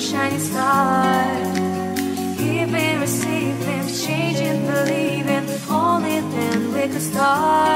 shining stars. Giving, receiving, changing, believing, only then we could start.